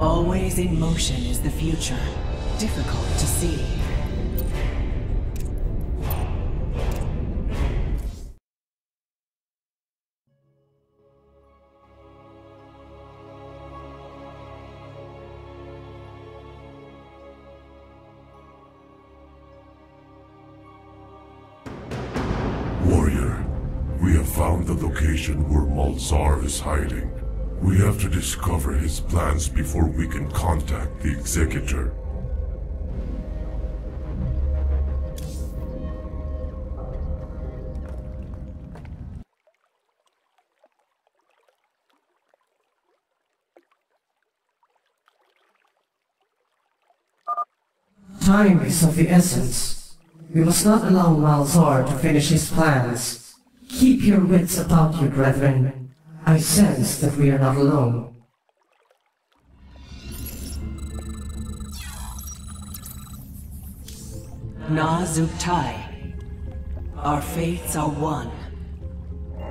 Always in motion is the future. Difficult to see. Warrior, we have found the location where Mal'Zar is hiding. We have to discover his plans before we can contact the Executor. Time is of the essence. We must not allow Mal'Zar to finish his plans. Keep your wits about you, brethren. I sense that we are not alone. Na Zuktai. Our fates are one.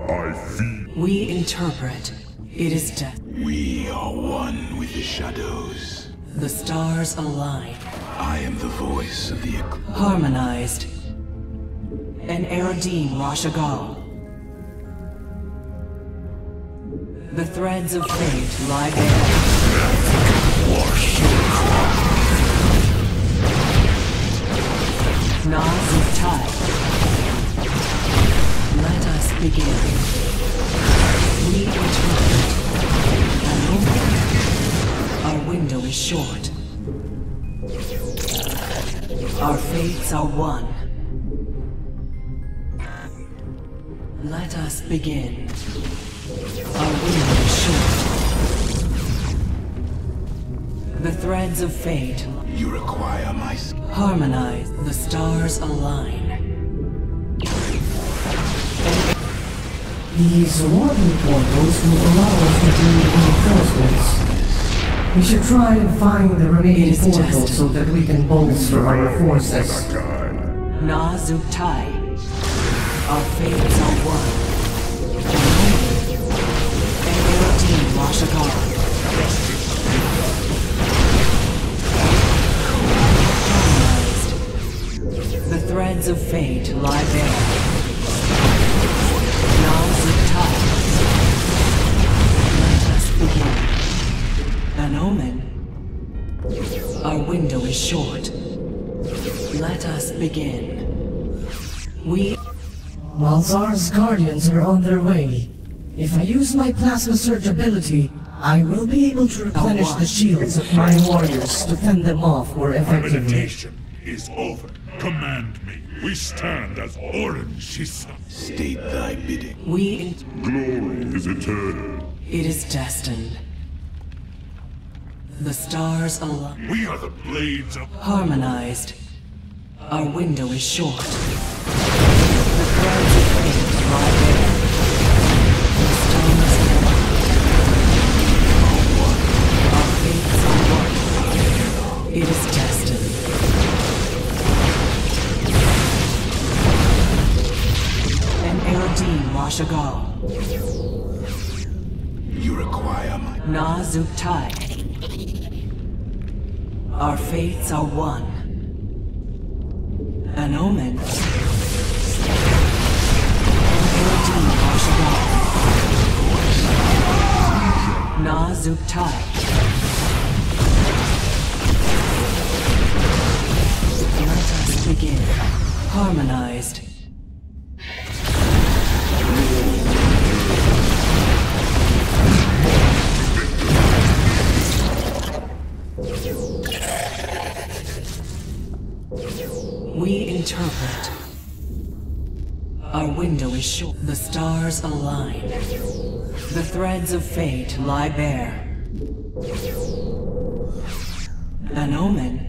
I feed. We interpret. It is death. We are one with the shadows. The stars align. I am the voice of the ecl- Harmonized. An Erodim Rashagal. The threads of fate lie bare. Nazuktai. Let us begin. We omen. Our window is short. Our fates are one. Let us begin. Our window is short. The threads of fate You require my s- harmonize. The stars align. These warden portals will allow us to do reinforcements. We should try and find the remaining portals so that we can bolster our forces. Nazuktai. Our fates are one. The threads of fate lie bare. Nazuktai. Let us begin. An omen. Our window is short. Let us begin. We Mal'Zar's guardians are on their way. If I use my plasma surge ability, I will be able to replenish the shields of my warriors to fend them off more effectively. Meditation is over. Command me. We stand as Orange Shisa. state thy bidding. we in- Glory is eternal. it is destined. The stars align. We are the blades of Harmonized. Our window is short. The threads of fate lie It is destined. An Erodim Rashagal. You require my Na Zuktai. Our fates are one. An omen. Erodim Rashagal. Na Zuktai. Let us begin. Harmonized. We interpret. Our window is short. The stars align. The threads of fate lie bare. An omen.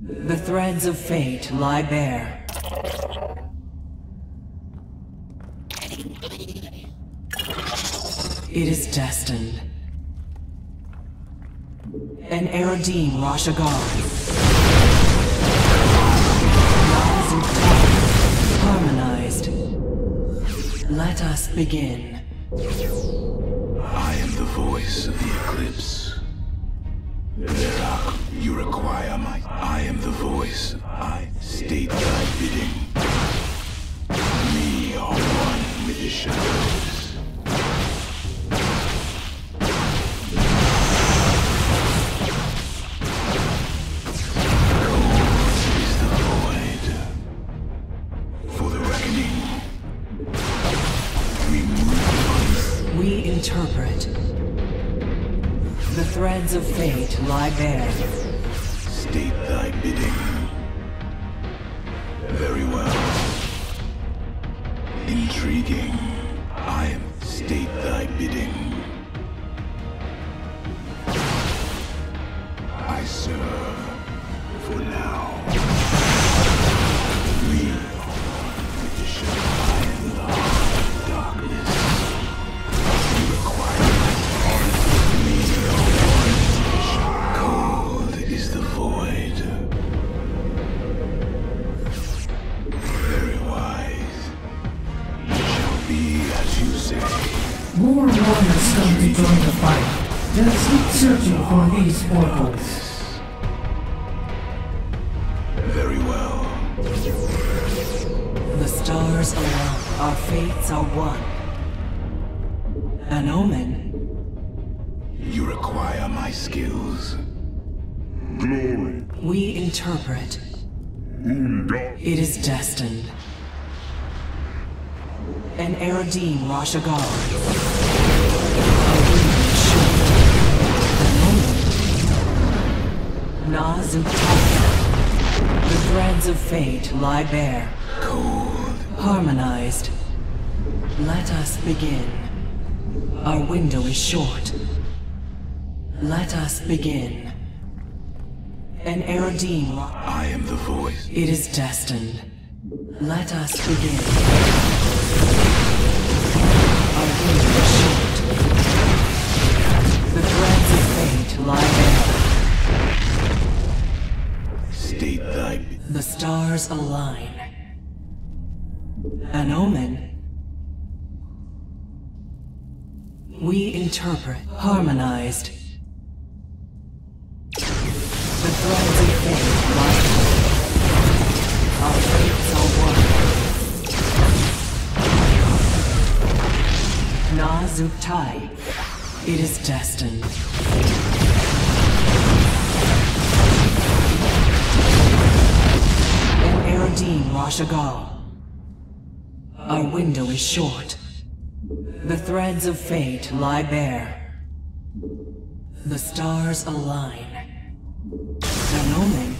The threads of fate lie bare. It is destined. An Eridine Rashagar. Harmonized. Let us begin. I am the voice of the eclipse. Verak, you require my... I am the voice. I state thy bidding. We are one with the shadows. Fate lie bare. State thy bidding. Very well. Intriguing. I state thy bidding. I serve portals. Very well. The stars align. Our fates are one. An omen. You require my skills. Glory. We interpret. It is destined. An Eridine Rashagar. The threads of fate lie bare. Cold. Harmonized. Let us begin. Our window is short. Let us begin. An Eridine Ra- I am the voice. It is destined. Let us begin. Our window is short. The threads of fate lie bare. The stars align. An omen. We interpret. Harmonized. The threads of fate lie Our fates are one. Na Zuktai. It is destined. Eridine Rashagal. Our window is short. The threads of fate lie bare. The stars align. An.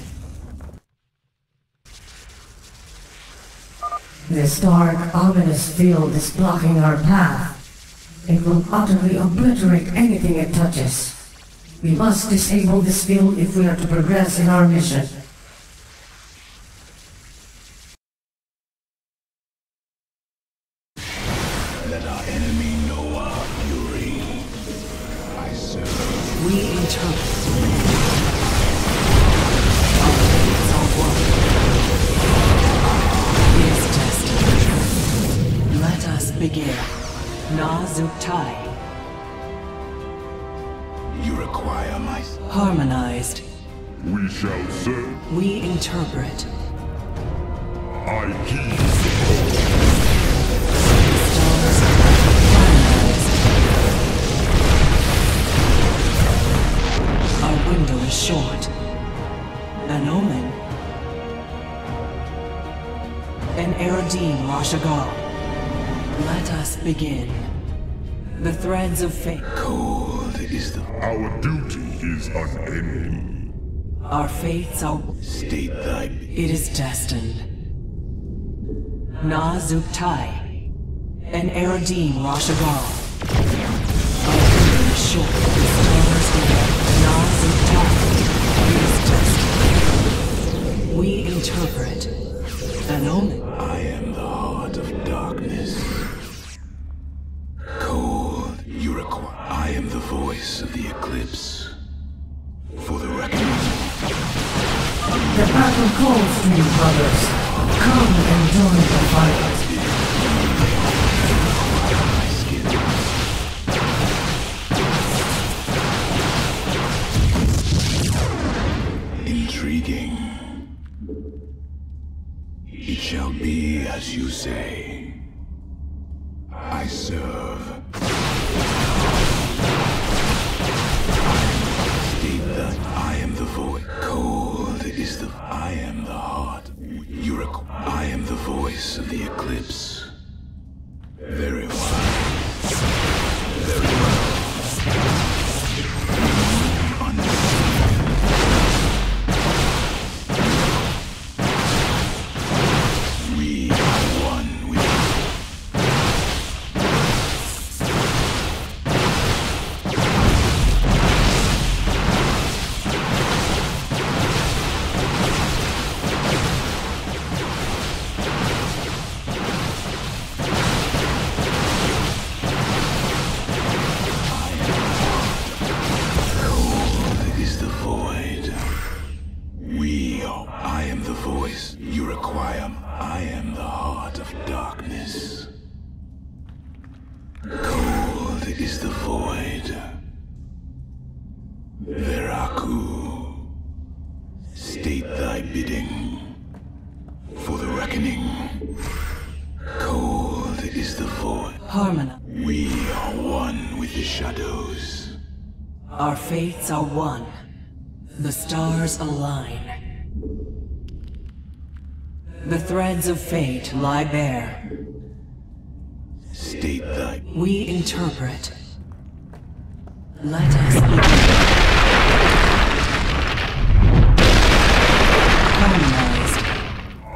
This dark, ominous field is blocking our path. It will utterly obliterate anything it touches. We must disable this field if we are to progress in our mission. Short. An omen. An Eridine Rashagal. Let us begin. The threads of fate. Cold is the... Our duty is unending. Our fates are. State thy... bid. It is destined. Na Zuktai. An Eridine Rashagal. Our window is short. We interpret. An omen. I am the heart of darkness. Cold, you require. I am the voice of the eclipse. For the reckoning, The battle calls to you, brothers. Come and join the fight. Intriguing. It shall be as you say. I serve. State that I am the voice. Cold is the. I am the heart. Requ- I am the voice of the eclipse. Is the void. Veraku. State thy bidding. For the reckoning. Cold is the void. Harmonize. We are one with the shadows. Our fates are one. The stars align. The threads of fate lie bare. State thy We interpret. Let us begin. Harmonized.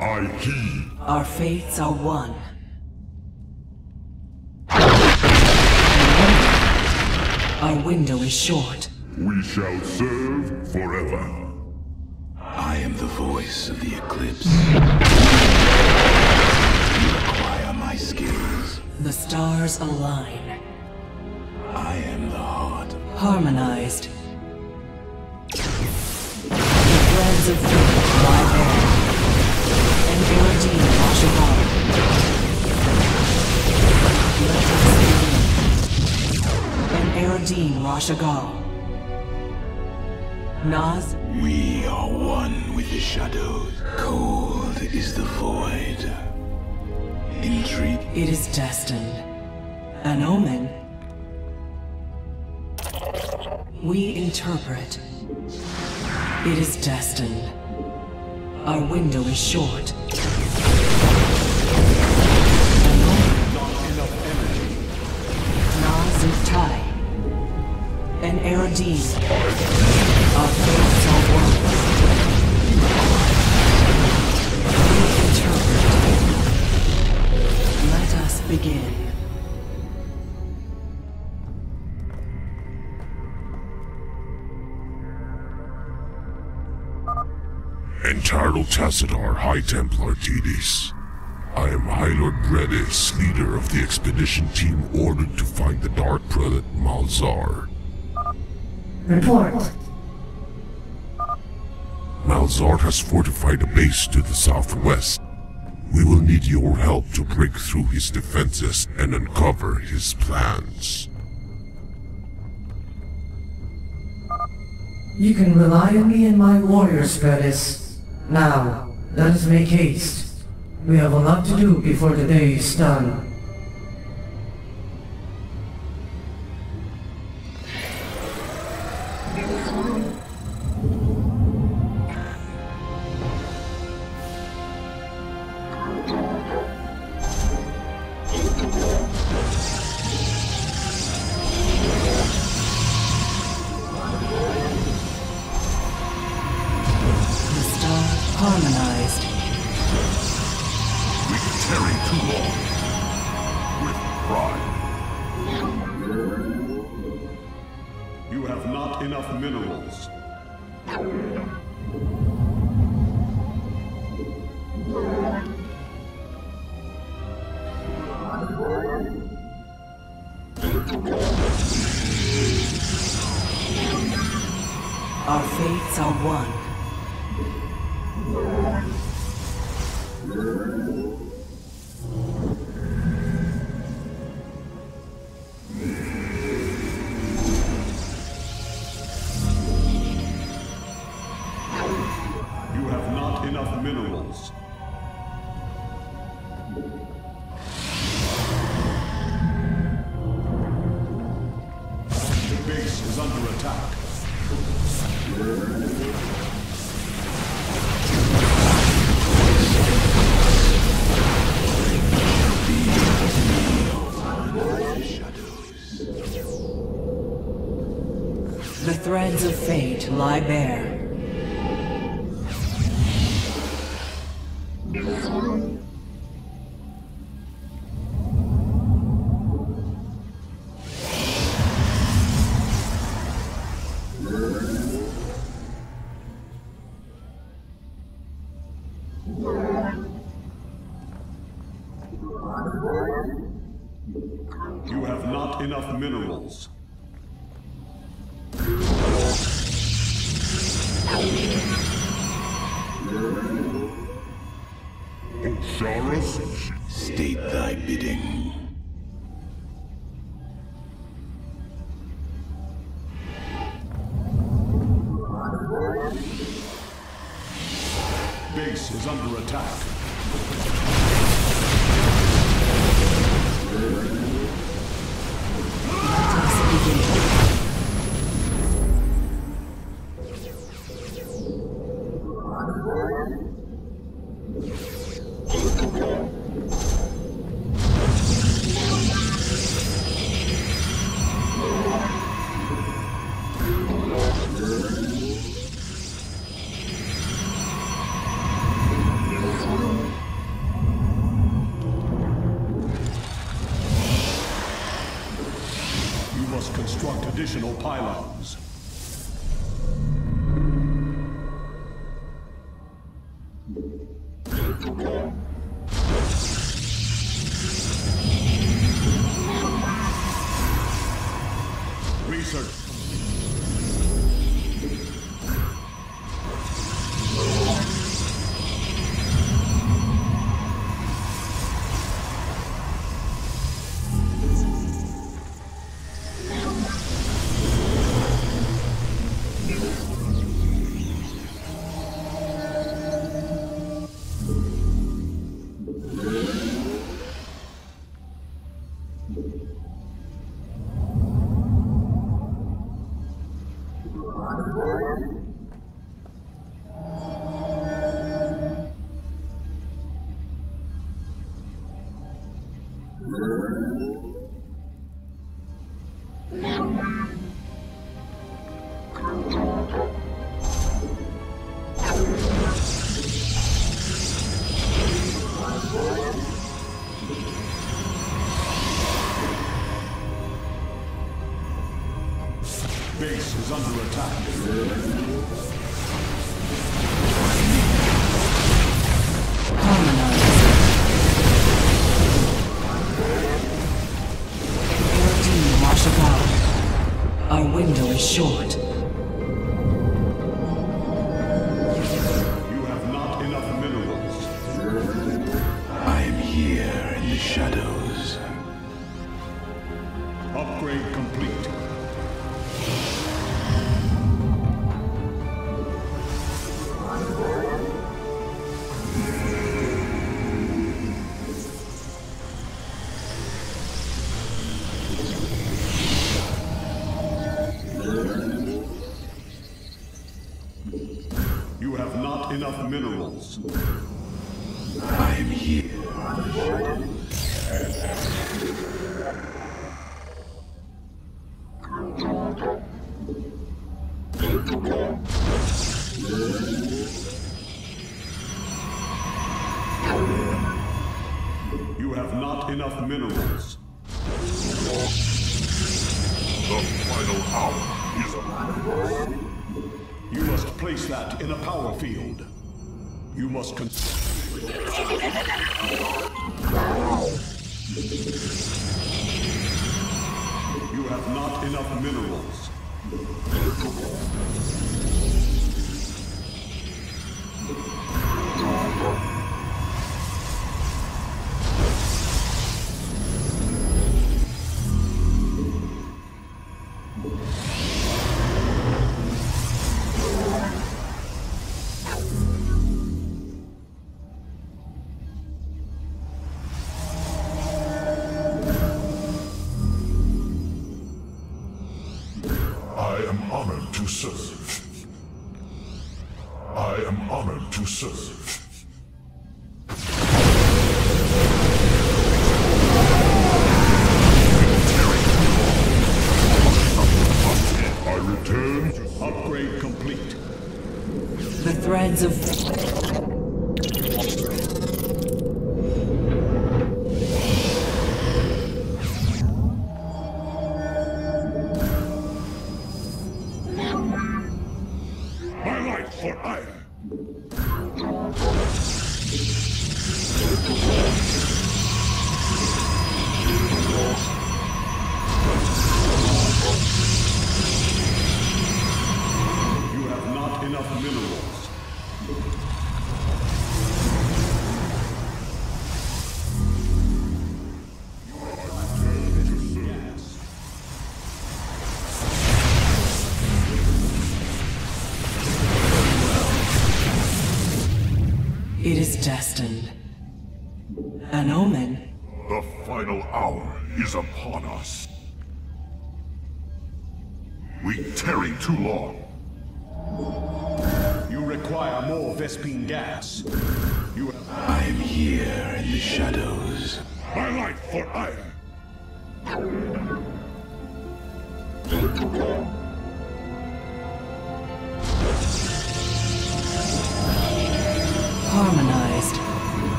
I heed. Our fates are one. Our window is short. We shall serve forever. I am the voice of the eclipse. You acquire my skills. The stars align. Harmonized. The threads of fate lie bare. And Eridine wash upon. Let us begin. An Eridine Rashagal. Nas, We are one with the shadows. Cold is the void. Intrigue. it is destined. An omen. We interpret. It is destined. Our window is short. Omen. Nas and Tai. And Eridine. Our fates are one. We interpret. Let us begin. En Taro Tassadar, High Templar Tedis. I am High Lord Bredis, leader of the expedition team ordered to find the Dark Prelate Mal'Zar. Report. Mal'Zar has fortified a base to the southwest. We will need your help to break through his defenses and uncover his plans. You can rely on me and my warriors, Curtis. Now, let us make haste. We have a lot to do before the day is done. tarry too long. With pride. You have not enough minerals. The threads of fate lie bare. Upgrade complete.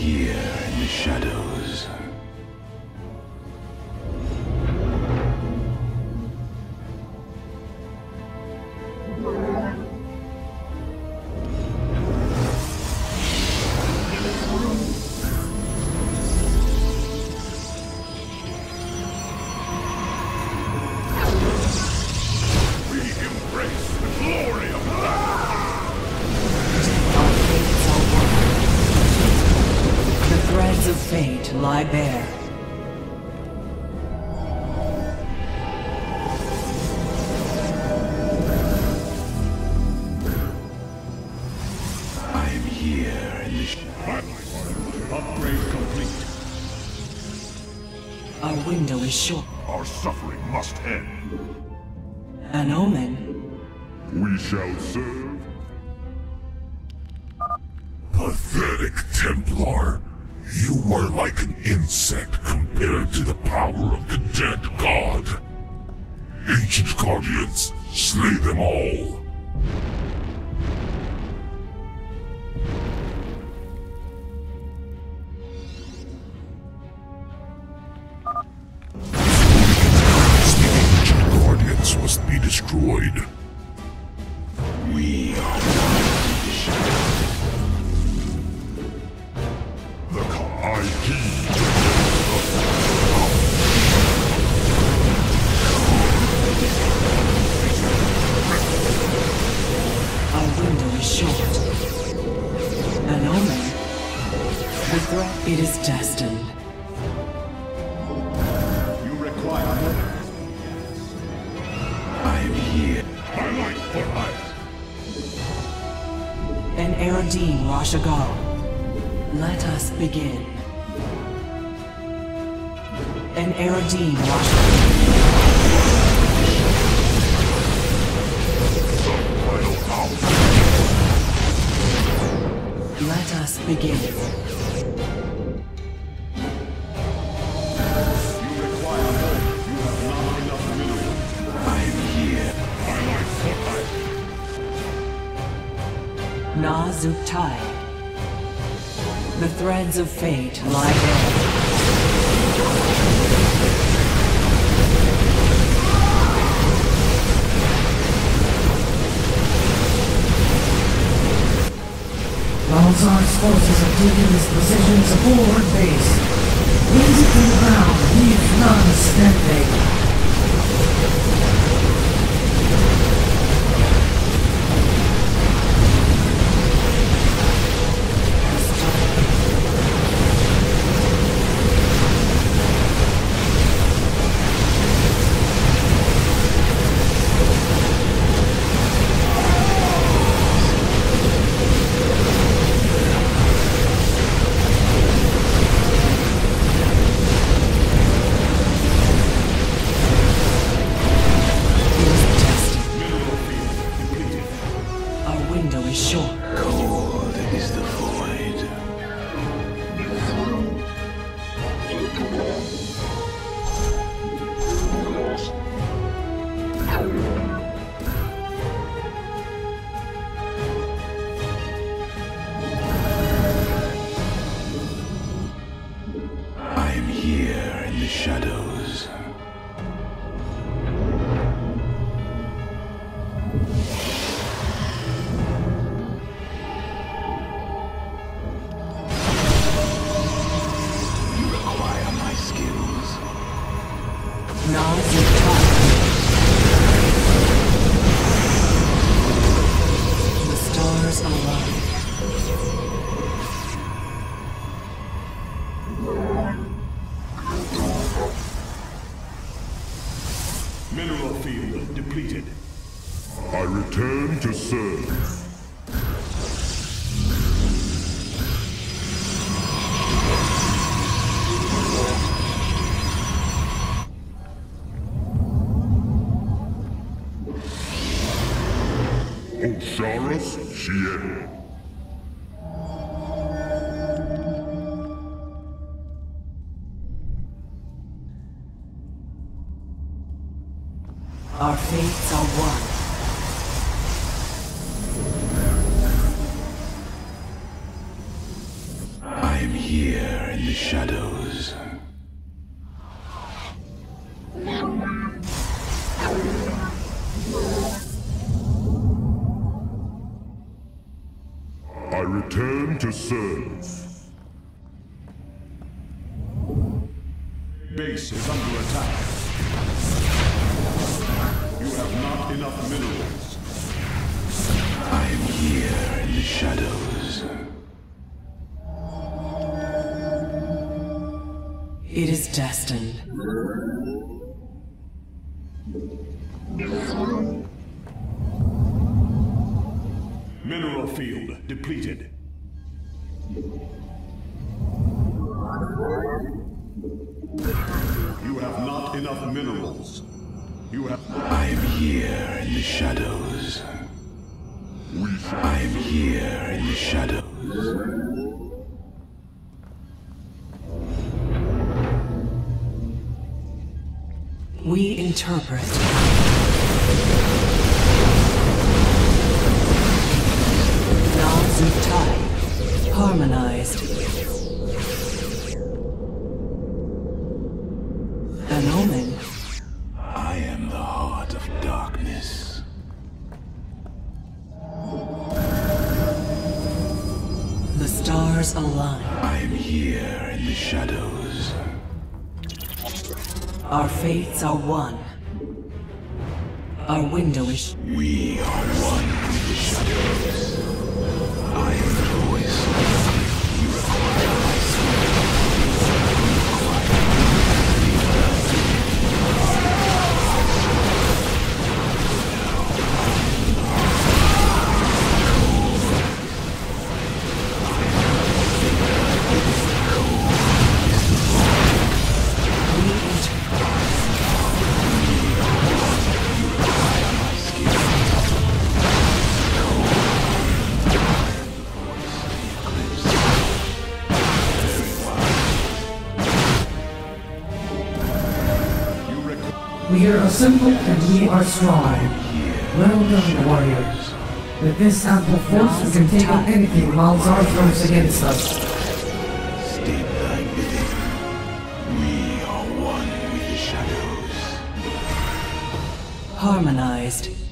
year in the shadows. an insect compared to the power of the dead god. Ancient Guardians, slay them all. The of fate lie there. Mal'Zar's forces have taken his position as a forward base. It to the ground, leave none standing. Mineral field depleted. I return to serve. Osharos Shien. It is destined. Interpret. Of time. Harmonized. An omen. I am the heart of darkness. The stars align. I am here in the shadows. Our fates are one. Our window is. We are one with the shadows. Require We are assembled and we are strong. Well done, warriors. With this ample force, we can take on anything Mal'Zar throws against us. State thy bidding. We are one with the shadows. Harmonized.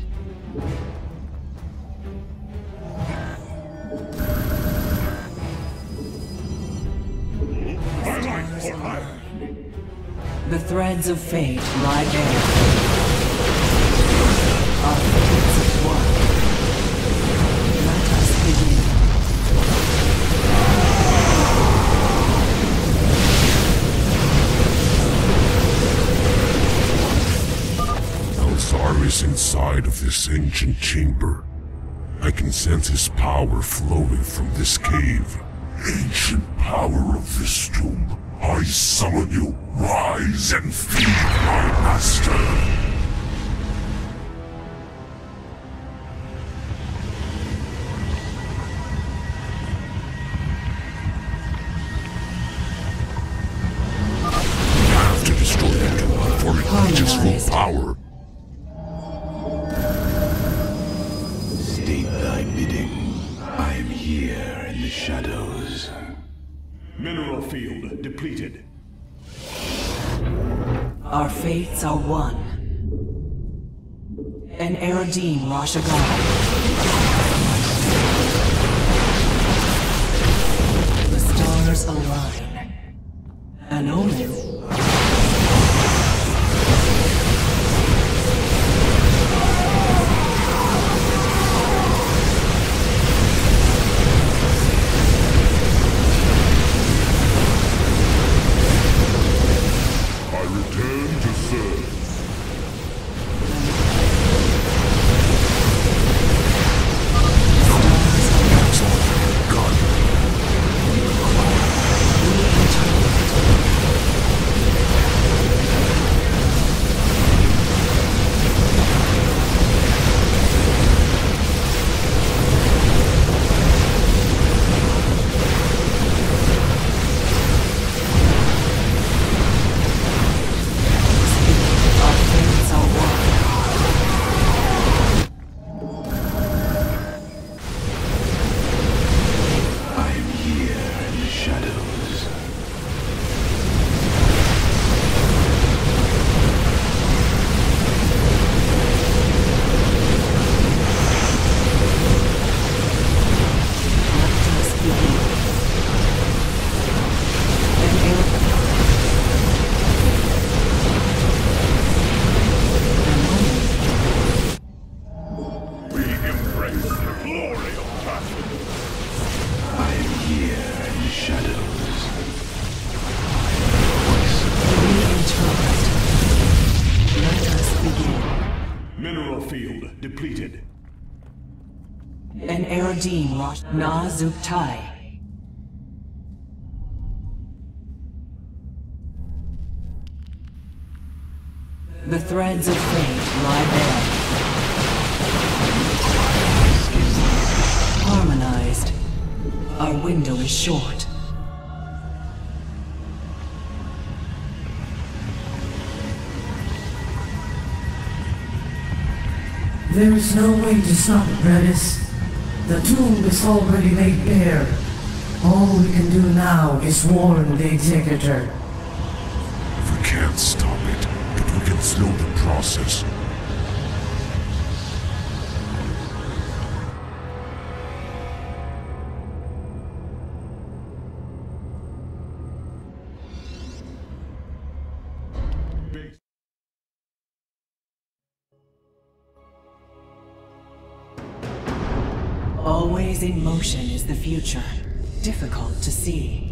Threads of fate lie bare. Our fates of one. Let us begin. Ulzar is inside of this ancient chamber. I can sense his power flowing from this cave. Ancient power of this tomb, I summon you. Rise and feed my master. We have to destroy the before it reaches full power. State thy bidding. I am here in the shadows. Mineral field depleted. Our fates are one. An Eridine Rashagal. The stars align. An omen. The threads of fate lie bare. Harmonized. Our window is short. There is no way to stop it, Tedis. The tomb is already laid bare. All we can do now is warn the Executor. Slow the process. Always in motion is the future. Difficult to see.